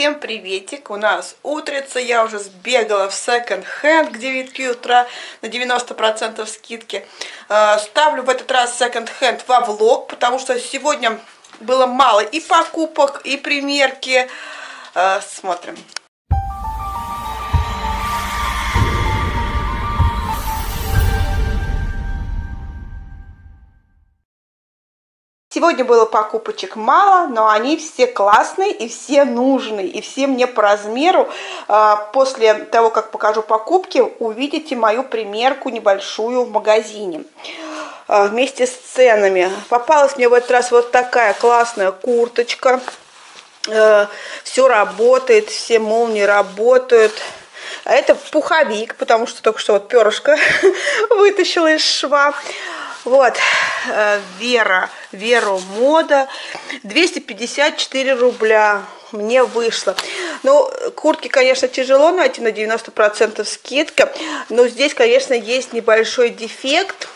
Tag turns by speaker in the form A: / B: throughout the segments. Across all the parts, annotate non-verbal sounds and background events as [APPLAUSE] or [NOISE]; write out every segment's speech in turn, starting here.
A: Всем приветик! У нас утрица, я уже сбегала в секонд-хенд к 9 утра на 90% скидки. Э, ставлю в этот раз секонд-хенд во влог, потому что сегодня было мало и покупок, и примерки. Э, смотрим. Сегодня было покупочек мало, но они все классные и все нужные, и все мне по размеру. А, после того, как покажу покупки, увидите мою примерку небольшую в магазине а, вместе с ценами. Попалась мне в этот раз вот такая классная курточка. Э, все работает, все молнии работают. А это пуховик, потому что только что вот перышко [LAUGHS] вытащила из шва. Вот, э, Вера, Веру Мода, 254 рубля мне вышло. Ну, куртки, конечно, тяжело найти на 90% скидка, но здесь, конечно, есть небольшой дефект.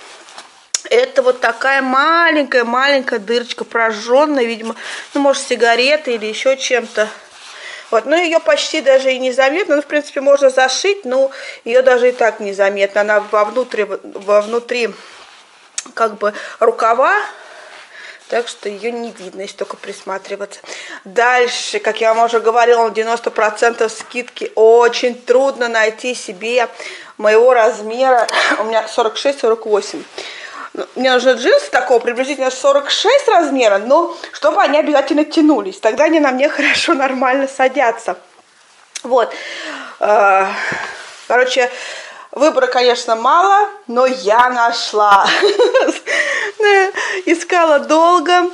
A: Это вот такая маленькая-маленькая дырочка, прожженная, видимо, ну, может, сигареты или еще чем-то. Вот, ну, ее почти даже и незаметно, ну, в принципе, можно зашить, но ее даже и так незаметно. Она вовнутри, вовнутри как бы рукава, так что ее не видно, если только присматриваться. Дальше, как я вам уже говорила, на 90% скидки очень трудно найти себе моего размера. У меня 46-48. Ну, мне нужны джинсы такого приблизительно 46 размера, но чтобы они обязательно тянулись. Тогда они на мне хорошо, нормально садятся. Вот. Э, короче, Выбора, конечно, мало, но я нашла. [LAUGHS] Искала долго.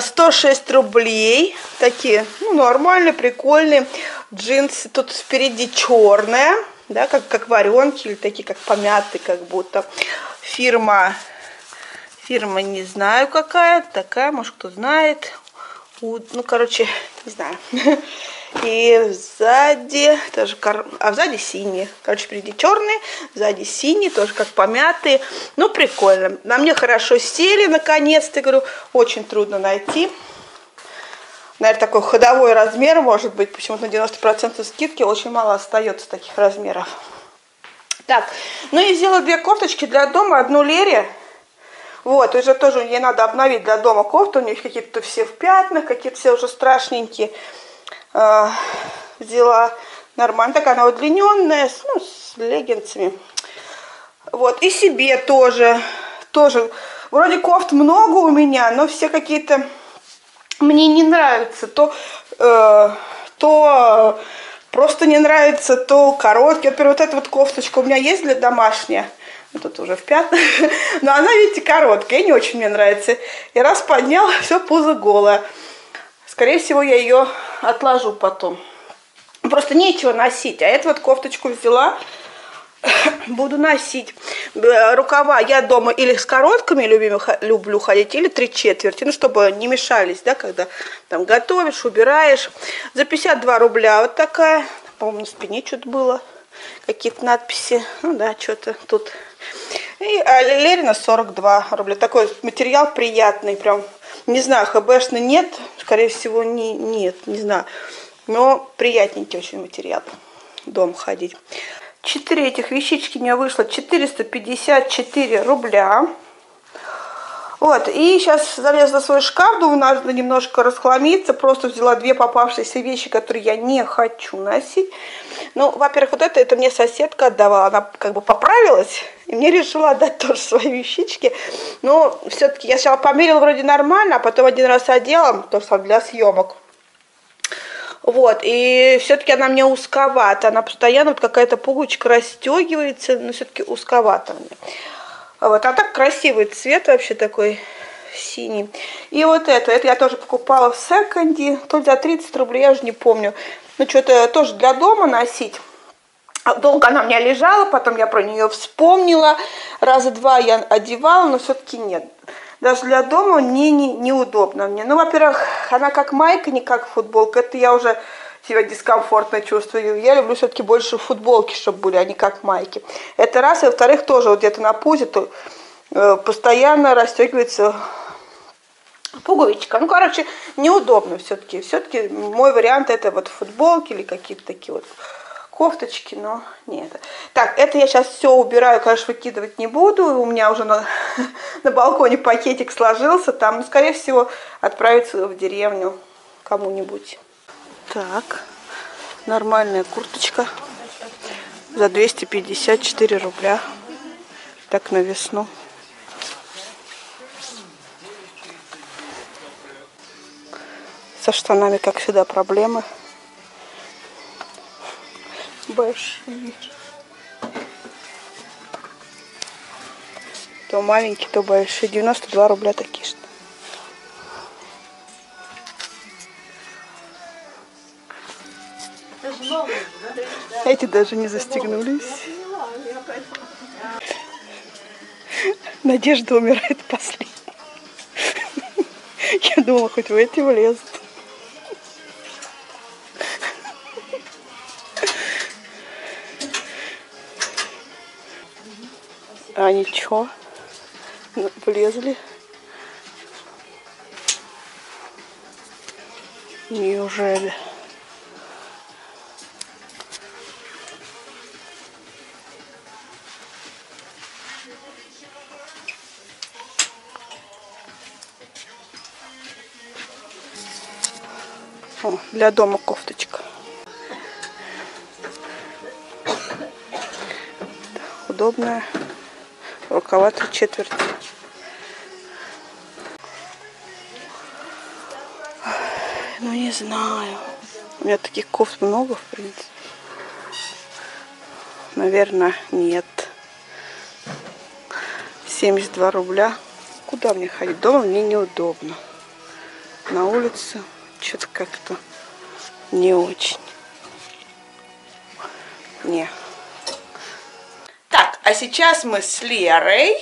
A: 106 э, рублей. Такие, ну, нормальные, прикольные. Джинсы тут спереди черные, да, как, как варенки или такие, как помятые, как будто. Фирма, фирма не знаю какая, такая, может, кто знает. Ну, короче, не знаю. [LAUGHS] И сзади тоже, а сзади синие. Короче, впереди черные, сзади синие, тоже как помятые. Ну, прикольно. На мне хорошо сели, наконец-то, говорю, очень трудно найти. Наверное, такой ходовой размер, может быть, почему-то на 90% скидки очень мало остается таких размеров. Так, ну и взяла две кофточки для дома, одну Лере. Вот, уже тоже ей надо обновить для дома кофту, у нее какие-то все в пятнах, какие-то все уже страшненькие э, взяла нормально. Такая она удлиненная, ну, с леггинсами. Вот, и себе тоже, тоже. Вроде кофт много у меня, но все какие-то мне не нравятся. То, э, то просто не нравится, то короткие. Например, вот эта вот кофточка у меня есть для домашняя. Ну, тут уже в пятом. [LAUGHS] Но она, видите, короткая, не очень мне нравится. И раз поднял, [LAUGHS] все пузо голое. Скорее всего, я ее отложу потом. Просто нечего носить. А эту вот кофточку взяла, [COUGHS] буду носить. Рукава я дома или с коротками любим, люблю ходить, или три четверти, ну, чтобы не мешались, да, когда там готовишь, убираешь. За 52 рубля вот такая, по-моему, на спине что-то было, какие-то надписи, ну да, что-то тут. И а Лерина 42 рубля. Такой материал приятный, прям не знаю, ХБшный нет, скорее всего, не, нет, не знаю. Но приятненький очень материал. Дом ходить. Четыре этих вещички меня вышло 454 рубля. Вот, и сейчас залезла в свой шкаф, думаю, надо немножко расхламиться. Просто взяла две попавшиеся вещи, которые я не хочу носить. Ну, во-первых, вот это, это мне соседка отдавала, она как бы поправилась, и мне решила отдать тоже свои вещички. Но все-таки я сначала померила вроде нормально, а потом один раз одела, то что для съемок. Вот, и все-таки она мне узковата, она постоянно вот какая-то пуговичка расстегивается, но все-таки узковата мне. Вот, а так красивый цвет вообще такой синий. И вот это, это я тоже покупала в секонде, то ли за 30 рублей, я уже не помню. Ну, что-то тоже для дома носить. Долго она у меня лежала, потом я про нее вспомнила. Раза два я одевала, но все-таки нет. Даже для дома не, не, неудобно мне. Ну, во-первых, она как майка, не как футболка. Это я уже себя дискомфортно чувствую. Я люблю все-таки больше футболки, чтобы были, а не как майки. Это раз. И во-вторых, тоже вот где-то на пузе то, э, постоянно расстегивается Пуговичка. Ну, короче, неудобно все-таки. Все-таки мой вариант это вот футболки или какие-то такие вот кофточки, но нет. Так, это я сейчас все убираю, конечно, выкидывать не буду. У меня уже на, [LAUGHS] на балконе пакетик сложился. Там, ну, скорее всего, отправиться в деревню кому-нибудь. Так, нормальная курточка за 254 рубля. Так на весну. Со штанами, как всегда, проблемы. Большие. То маленькие, то большие. 92 рубля такие что. Эти даже не застегнулись. Надежда умирает последней. Я думала, хоть в эти влезут. А ничего, влезли. Неужели? Для дома кофточка. Удобная. Рукава три четверти. Ну, не знаю. У меня таких кофт много, в принципе. Наверное, нет. 72 рубля. Куда мне ходить? Дома мне неудобно. На улице что-то как-то не очень. Не. Так, а сейчас мы с Лерой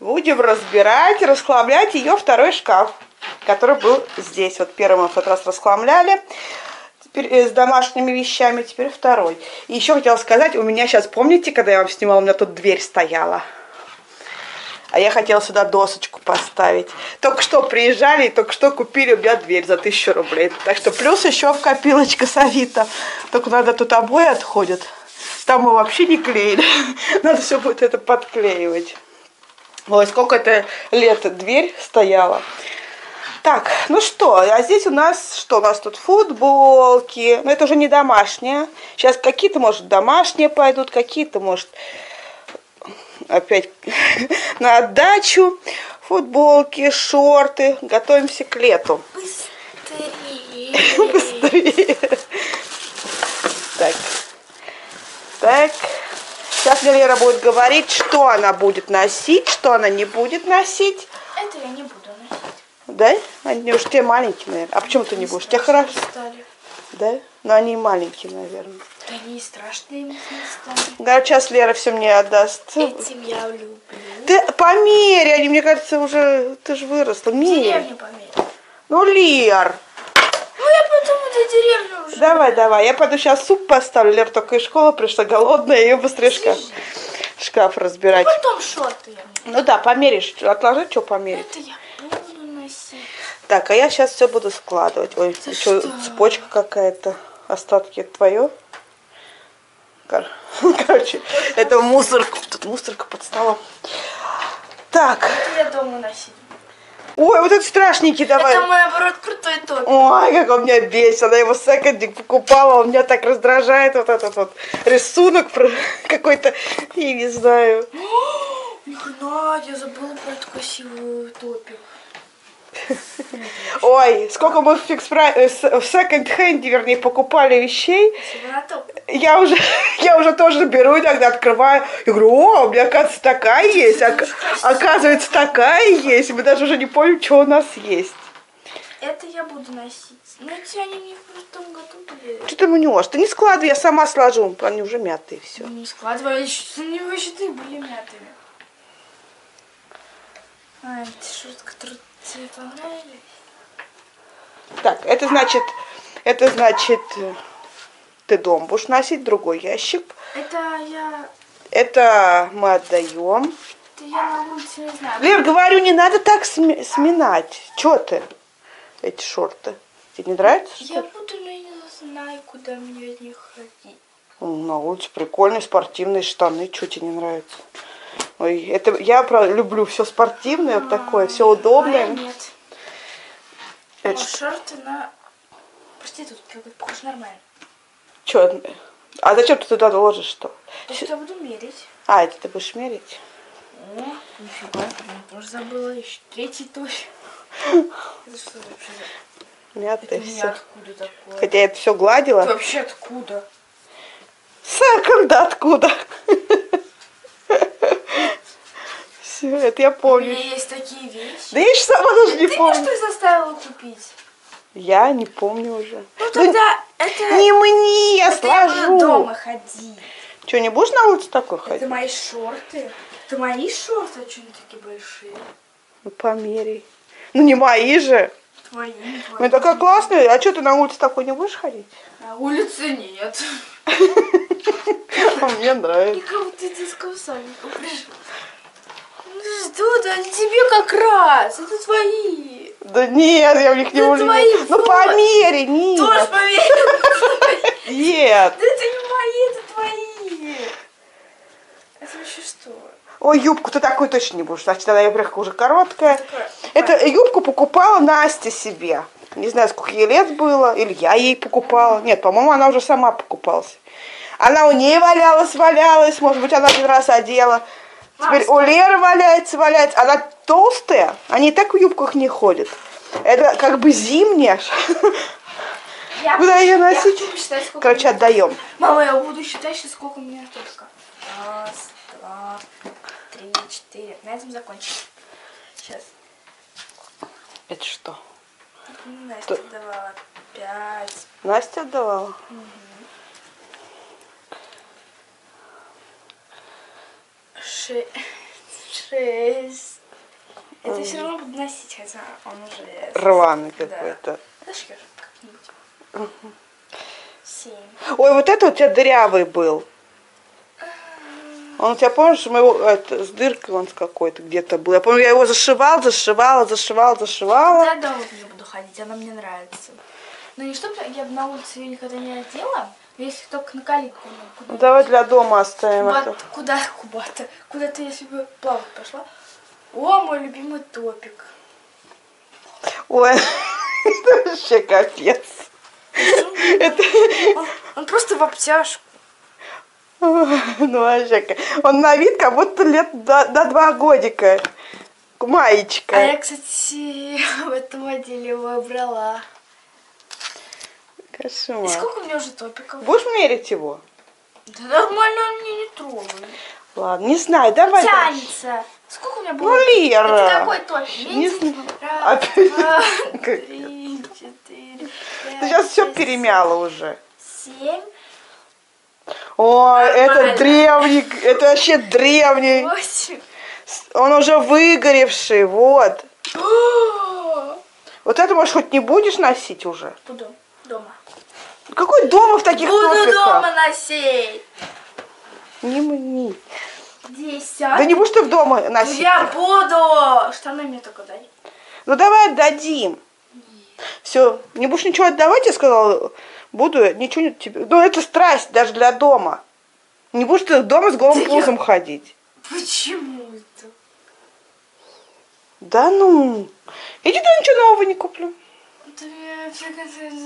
A: будем разбирать, расхламлять ее второй шкаф, который был здесь. Вот первый мы в этот раз расхламляли теперь, э, с домашними вещами, теперь второй. И еще хотела сказать, у меня сейчас, помните, когда я вам снимала, у меня тут дверь стояла. А я хотела сюда досочку поставить. Только что приезжали и только что купили у меня дверь за тысячу рублей. Так что плюс еще в копилочка с Авито. Только надо тут обои отходят. Там мы вообще не клеили. [LAUGHS] Надо все будет это подклеивать. Ой, сколько это лет дверь стояла. Так, ну что, а здесь у нас, что у нас тут, футболки, но это уже не домашние. Сейчас какие-то, может, домашние пойдут, какие-то, может, опять [LAUGHS] на отдачу. Футболки, шорты. Готовимся к лету.
B: Быстрее.
A: Быстрее. Так. Так. Сейчас Лера будет говорить, что она будет носить, что она не будет носить.
B: Это я не буду носить.
A: Да? Они уж те маленькие, наверное. А почему ты не будешь? Тебе хорошо?
B: Стали.
A: Да? Но они маленькие, наверное.
B: Да они и страшные не стали.
A: Говорят, сейчас Лера все мне отдаст.
B: Этим я люблю.
A: Ты померь, они, мне кажется, уже... Ты же выросла.
B: Деревню померить.
A: Ну, Лер.
B: Ну я потом до деревню уже.
A: Давай, давай. Я пойду сейчас суп поставлю. Лер только из школы пришла голодная, ее быстрее шкаф, шкаф разбирать.
B: Потом шорты мне.
A: Ну да, померишь. Отложи, что померить.
B: Это я буду носить.
A: Так, а я сейчас все буду складывать. Ой, что,
B: что?
A: цепочка какая-то. Остатки твое. Кор- [LAUGHS] Короче, это мусорка. Тут мусорка под столом. Так.
B: Это я дома носить.
A: Ой, вот этот страшненький давай.
B: Это наоборот крутой топ.
A: Ой, как он меня бесит. Она его в секонде покупала, он меня так раздражает. Вот этот вот рисунок [LAUGHS] какой-то, я не знаю.
B: Ни хрена, я забыла про эту красивую топик. [LAUGHS]
A: Ой, сколько мы в, фикс в секонд-хенде, вернее, покупали вещей. Я уже, [LAUGHS] я уже тоже беру иногда, открываю. И говорю, о, у меня, оказывается, такая есть. Ока- Оказывается, такая есть. Мы даже уже не помним, что у нас есть.
B: Это я буду носить. Ну эти они мне в прошлом году были.
A: Что ты мнешь? Ты не складывай, я сама сложу. Они уже мятые все.
B: Не складывали, что они вообще были мятыми. А, это шорты, которые тебе понравились?
A: Так, это значит, это значит, э, ты дом будешь носить, другой ящик.
B: Это я...
A: Это мы отдаем.
B: Ты я на улице не знаю.
A: Лер, говорю, не надо так сми- сминать. Че ты? Эти шорты. Тебе не нравятся? что
B: Я буду, но я не знаю, куда мне в них ходить.
A: На улице прикольные спортивные штаны. Что тебе не нравится? Ой, это я про- люблю все спортивное, вот такое, все
B: А
A: удобное.
B: нет.
A: Это
B: Ну, шорты на проститутки, как бы похож нормально.
A: Чё? А зачем ты туда ложишь что?
B: То что я буду мерить.
A: А, это ты будешь мерить?
B: О, нифига, я тоже забыла. Еще третий тоже. [LAUGHS] Это что вообще за...
A: Мятое
B: Это
A: все.
B: откуда такое?
A: Хотя я это все
B: Это
A: гладила.
B: вообще откуда?
A: Саком, да откуда? Все, это я
B: У
A: помню.
B: меня есть такие вещи.
A: Да я еще сама даже не
B: Ты
A: помню.
B: что ли заставила купить?
A: Я не помню уже.
B: Ну
A: Да
B: тогда это...
A: не мне, я
B: это я
A: сложу.
B: дома ходить.
A: Что, не будешь на улице такой
B: Это
A: ходить?
B: мои шорты. Это мои шорты, а что они такие большие?
A: Ну, померяй. Ну, не мои же.
B: Твои, твои.
A: Ну, такая классная. А что, ты на улице такой не будешь ходить?
B: На улице нет. [LAUGHS]
A: А Мне нравится.
B: И кого-то детского садика пришел. Ты, они тебе как раз. Это твои.
A: Да нет, я в них не
B: Да
A: улезу.
B: твои,
A: Ну,
B: вот.
A: померяй,
B: Тоже
A: нет. [LAUGHS]
B: поверил.
A: Нет.
B: Да это не мои, это твои. Это вообще что?
A: Ой, юбку ты такой точно не будешь. Значит, я прям уже короткая. Это юбку покупала Настя себе. Не знаю, сколько ей лет было. Или я ей покупала. Нет, по-моему, она уже сама покупалась. Она у ней валялась, валялась. Может быть, она один раз одела. Теперь у Леры валяется, валяется. Она толстая. Они и так в юбках не ходят. Это как бы зимняя.
B: Я
A: Куда ее
B: я
A: носить?
B: сколько
A: Короче, отдаем.
B: Мама, я буду считать сейчас, сколько у меня только. Раз, два, три, четыре. На этом закончим. Сейчас.
A: Это что?
B: Настя давала пять.
A: Настя отдавала?
B: Ше- Шесть. Это все равно буду носить, хотя он уже...
A: Рваный
B: Да.
A: какой-то.
B: Зашьешь как-нибудь. Семь.
A: Ой, вот это у тебя дырявый был. Он у тебя, помнишь, мы его, это, с дыркой он с какой-то где-то был. Я помню, я его зашивал, зашивала, зашивала, зашивала.
B: Я дома в нее буду ходить, она мне нравится. Но не чтобы я бы на улице ее никогда не одела, если только на калитку. ну, куда-
A: давай для дома оставим
B: Куба-
A: это.
B: Куда, куда-то, куда-то, если бы плавать пошла. О, мой любимый топик.
A: Ой, [LAUGHS] это вообще капец. Это,
B: Он, он просто в обтяжку.
A: ну, вообще, он на вид как будто лет до, до два годика. Маечка.
B: А я, кстати, [LAUGHS] в этом отделе его брала. И
A: Кошмар.
B: сколько у меня уже топиков?
A: Будешь мерить его?
B: Да нормально он меня не трогает.
A: Ладно, не знаю, давай. дальше.
B: Тянется. Сколько у меня было?
A: Ну, Лера.
B: Это какой топик?
A: Не знаю.
B: Раз,
A: Опять.
B: два, [LAUGHS]
A: Как-
B: три, четыре, пять,
A: Ты сейчас все перемяла уже.
B: Семь,
A: О, это древний, это вообще древний.
B: восемь.
A: Он уже выгоревший, вот. [GASPS] Вот это, может, хоть не будешь носить уже?
B: Буду.
A: Какой дома в таких
B: Буду
A: топиках?
B: дома носить.
A: Не мне.
B: Десять.
A: Да не будешь ты в дома
B: Ну,
A: носить.
B: я буду. Штаны мне только дай.
A: Ну давай отдадим. Все, не будешь ничего отдавать, я сказала, буду, ничего не тебе. Ну это страсть даже для дома. Не будешь ты дома с голым
B: Да я-
A: пузом ходить.
B: Почему это?
A: Да ну. Иди туда ничего нового не куплю.
B: Ты мне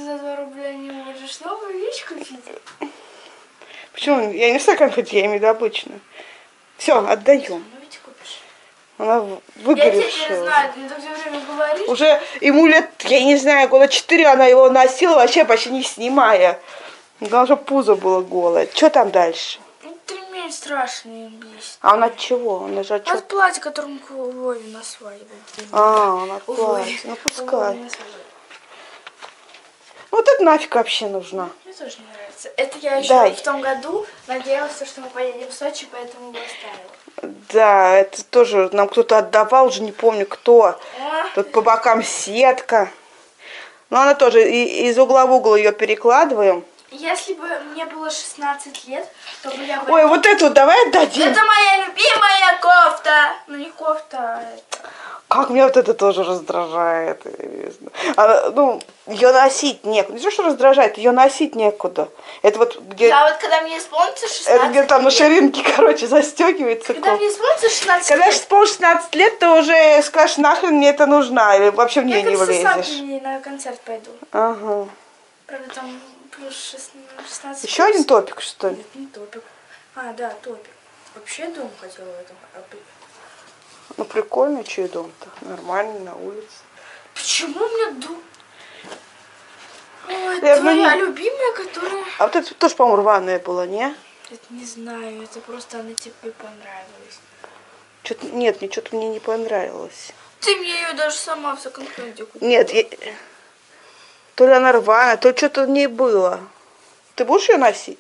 B: за 2 рубля не можешь новую вещь купить?
A: Почему? Я не знаю, как хоть я имею в виду обычную. Все,
B: купишь.
A: Она
B: Я
A: выгоревшая.
B: знаю, ты так все время говоришь.
A: Уже ему лет, я не знаю, года четыре она его носила, вообще почти не снимая. Даже пузо было голое. Что там дальше?
B: Ну, страшный.
A: А он от чего? Он же от чего?
B: От платья, которым Вове на свадьбу.
A: А, он от
B: Ой,
A: платья. Ну пускай. Ну, Вот это нафиг вообще нужна.
B: Мне тоже не нравится. Это я еще
A: Дай.
B: в том году надеялась, что мы поедем в Сочи, поэтому его оставила.
A: Да, это тоже нам кто-то отдавал, уже не помню кто.
B: О,
A: Тут по бокам сетка. Но она тоже и- из угла в угол ее перекладываем.
B: Если бы мне было 16 лет, то бы я бы...
A: Ой, вот эту давай отдадим.
B: Это моя любимая кофта! Ну не кофта, а это...
A: Как меня вот это тоже раздражает. я не знаю. А, ну, ее носить некуда. Не то, что раздражает, ее носить некуда. Это вот где...
B: Да, вот когда мне исполнится 16
A: Это где там на ширинке, короче, застегивается.
B: Когда мне исполнится 16
A: Когда
B: лет,
A: исполнишь 16 лет, ты уже скажешь, нахрен мне это нужно, или вообще в
B: я
A: не влезешь.
B: Сасами на концерт пойду.
A: Ага.
B: Правда, там плюс 16, 16
A: Еще один топик, что ли?
B: Нет, не топик. А, да, топик. Вообще дом хотела в этом.
A: Ну, прикольно, чей дом-то. Нормальный, на улице.
B: Почему у меня дом? Ой,
A: Я
B: твоя
A: бы-
B: любимая, которая...
A: А вот это тоже, по-моему, рваная была, не?
B: Это не знаю, это просто она тебе понравилась.
A: Чё-то, нет, мне что-то мне не понравилось.
B: Ты мне ее даже сама в секонд-хенде купила.
A: Нет, я- то ли она рваная, то ли что-то в ней было. Ты будешь ее носить?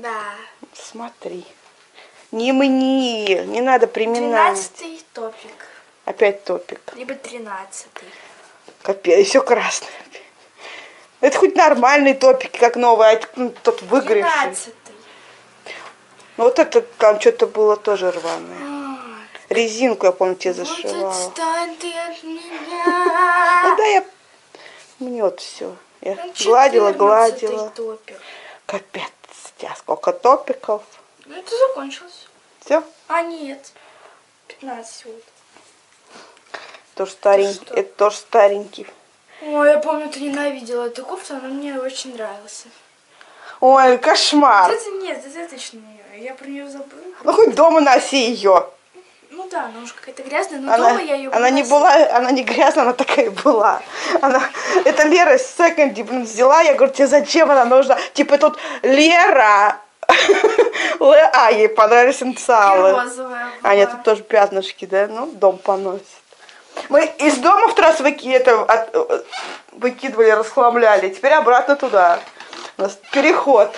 B: Да.
A: Смотри. Не мне, не надо приминать.
B: Двенадцатый топик.
A: Опять топик.
B: Либо тринадцатый.
A: Капец, все красное. Это хоть нормальный топик, как новый, а ну, тот выгоревший.
B: Тринадцатый.
A: Ну вот это там что-то было тоже рваное. Резинку, я помню, тебе
B: Вот
A: зашивала.
B: отстань ты от
A: Ну
B: меня. [LAUGHS]
A: да, я... Мне вот все. Я
B: Ну,
A: гладила,
B: 14-й
A: гладила.
B: топик.
A: Капец, тебя сколько топиков.
B: Ну это закончилось.
A: Все,
B: А нет. 15 вот.
A: тоже старенький.
B: что?
A: Это тоже старенький.
B: Ой, я помню, ты ненавидела эту кофту, она мне очень нравилась.
A: Ой, кошмар.
B: Это нет, это точно не я про нее забыла.
A: Ну хоть дома носи ее.
B: Ну да, она уже какая-то грязная, но
A: Она,
B: дома я ее
A: она не была, она не грязная, она такая была. Она, это Лера из секонди, блин, взяла. Я говорю, тебе зачем она нужна? Типа тут Лера, [LAUGHS] Ле- а, ей понравились инициалы. А, нет, тут тоже пятнышки, да? Ну, дом поносит. Мы из дома в раз выки, это, от- выкидывали, расхламляли. Теперь обратно туда. У нас переход.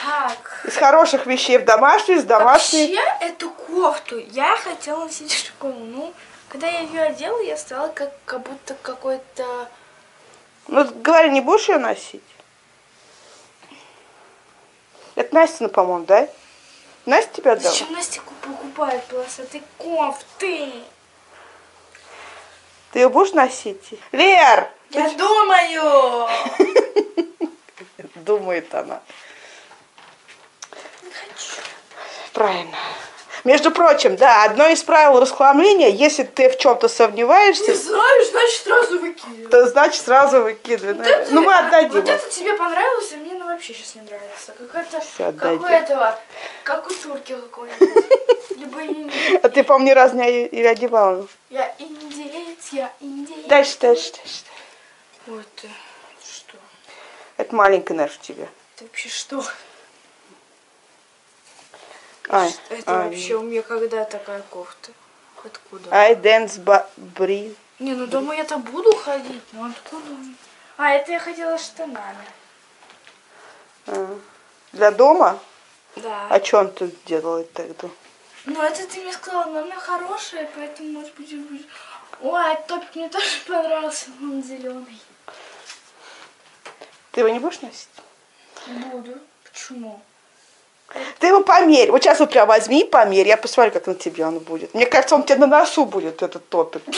B: Так.
A: Из хороших вещей в домашние, из домашних.
B: Вообще, эту кофту я хотела носить в школу. Ну, когда я ее одела, я стала как, как будто какой-то...
A: Ну, говори, не будешь ее носить? Это Настя, по-моему, да? Настя тебя отдала?
B: Зачем Настя ку- покупает полосатые кофты?
A: Ты ее будешь носить? Лер!
B: Я думаю! [LAUGHS]
A: Думает она.
B: Не хочу.
A: Правильно. Между прочим, да, одно из правил расхламления, если ты в чем-то
B: Не
A: сомневаешься,
B: знаю, значит, сразу выкидываю.
A: то значит сразу выкидывай.
B: Вот это-
A: ну, мы отдадим.
B: Вот это тебе понравилось, а мне ну, вообще сейчас не нравится. Какая-то... Как у этого... Как у турки какой-нибудь. Либо
A: А ты, по-моему, ни разу не и одевала.
B: Я индеец, я индеец.
A: Дальше, дальше, дальше.
B: Вот ты. Что?
A: Это маленькая наша тебе.
B: Это вообще что?
A: Ай,
B: Это
A: ай.
B: вообще у меня когда такая кофта? Откуда?
A: I dance bri.
B: Не, ну дома я-то буду ходить, но откуда? А, это я хотела штанами.
A: А. Для дома?
B: Да.
A: А что он тут делает тогда?
B: Ну, это ты мне сказала, но она хорошая, поэтому, может быть, и будет. Ой, а топик мне тоже [LAUGHS] понравился, он зеленый.
A: Ты его не будешь носить?
B: Буду. Почему?
A: Ты его померь. Вот сейчас вот прям возьми и померь. Я посмотрю, как на тебе он будет. Мне кажется, он тебе на носу будет, этот топик. [LAUGHS]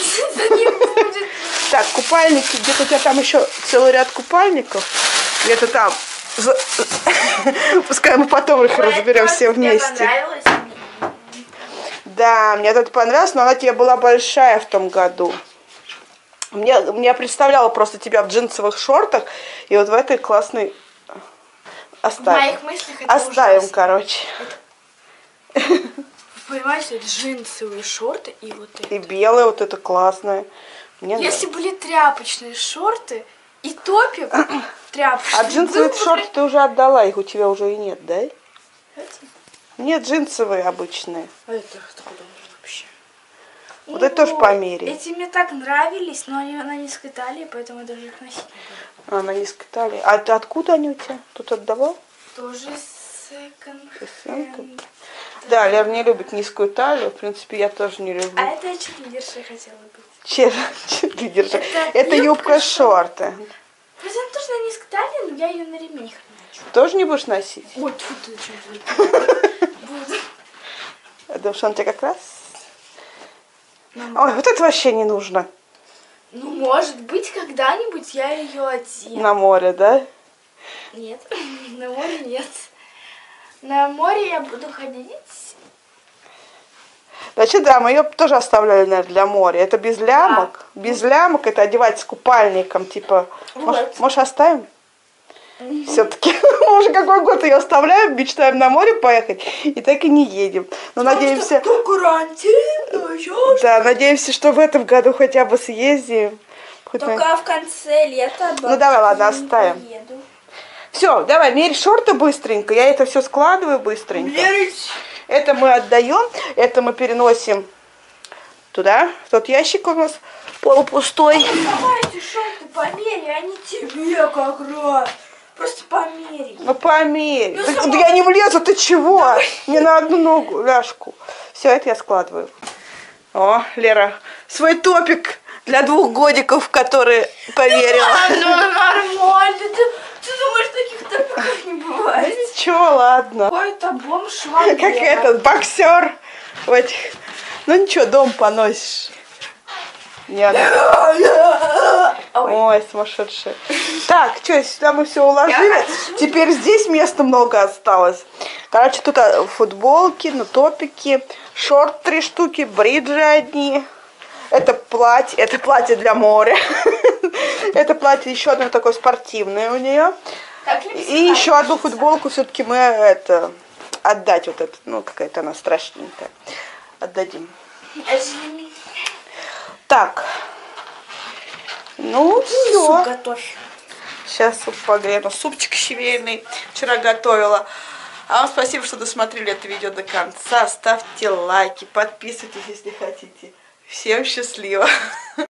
A: Так, купальники. Где-то у тебя там еще целый ряд купальников. Где-то там. [LAUGHS] Пускай мы потом их разберем все вместе. Да, мне это понравилось, но она тебе была большая в том году. Мне, мне представляла просто тебя в джинсовых шортах и вот в этой классной...
B: В
A: Оставим.
B: моих мыслях это
A: Оставим,
B: ужасно.
A: короче.
B: Вы понимаете, джинсовые шорты и вот это.
A: И белая вот эта классная. Мне
B: Если
A: нравится.
B: были тряпочные шорты и топик [CLEARS THROAT] тряпочный.
A: А джинсовые
B: был бы
A: шорты ты уже отдала, их у тебя уже и нет, да?
B: эти.
A: Нет, джинсовые обычные.
B: А это откуда?
A: Вот это тоже померяй.
B: Эти мне так нравились, но они, она не скатали, поэтому я даже их носить не буду.
A: А, Она не скатали. А ты откуда они у тебя? Тут отдавал?
B: Тоже секонд
A: Секонд. Да, Лер не любит низкую талию. В принципе, я тоже не люблю.
B: А это черлидерша хотела быть.
A: Чер... [LAUGHS] черлидерша.
B: Это
A: Это
B: юбка,
A: юбка-шорты.
B: Просто она тоже на низкой талии, но я ее на ремень хреначу.
A: Тоже не будешь носить?
B: Ой, тьфу ты, что [LAUGHS] Буду.
A: Я думаю, что он тебе как раз... Ой, вот это вообще не нужно.
B: Ну, может быть, когда-нибудь я ее одену.
A: На море, да?
B: Нет, [LAUGHS] на море нет. На море я буду ходить.
A: Значит, да, мы ее тоже оставляли, наверное, для моря. Это без лямок. Без лямок это одевать с купальником, типа. Может,
B: Вот.
A: может, оставим? Все-таки, [LAUGHS] мы уже какой год ее оставляем, мечтаем на море поехать, и так и не едем. Но надеемся,
B: карантин,
A: да, надеемся, что в этом году хотя бы съездим. Хоть на-
B: Только в конце лета.
A: Ну, давай, ладно, оставим. Все, давай, мерь шорты быстренько. Я это все складываю быстренько. Это мы отдаем, это мы переносим туда. Тот ящик у нас полупустой.
B: Давайте шорты померяй, не тебе как раз. Просто померяй.
A: Ну померь.
B: Ну,
A: Да-
B: сама.
A: да я не влезу, ты чего? Не на одну ногу, ляжку. Все, это я складываю. О, Лера, свой топик для двух годиков, который поверила.
B: Ну, нормально. Ты, ты думаешь, таких топиков не бывает?
A: Ничего, ладно.
B: Какой-то бомж [LAUGHS]
A: Как этот боксер в этих. Ну ничего, дом поносишь. Не, [LAUGHS] она-
B: Ой.
A: Ой, сумасшедшая. Так, что, сюда мы все уложили. Теперь здесь места много осталось. Короче, тут а, футболки, ну, топики, шорт три штуки, бриджи одни. Это платье, это платье для моря. [LAUGHS] Это платье еще одно такое спортивное у нее. И еще одну футболку все-таки мы это отдать вот это, ну какая-то она страшненькая. Отдадим. Так. Ну, все.
B: готовь.
A: Сейчас суп погреем. Ну, Супчик щавельный вчера готовила. А вам спасибо, что досмотрели это видео до конца. Ставьте лайки, подписывайтесь, если хотите. Всем счастливо! [LAUGHS]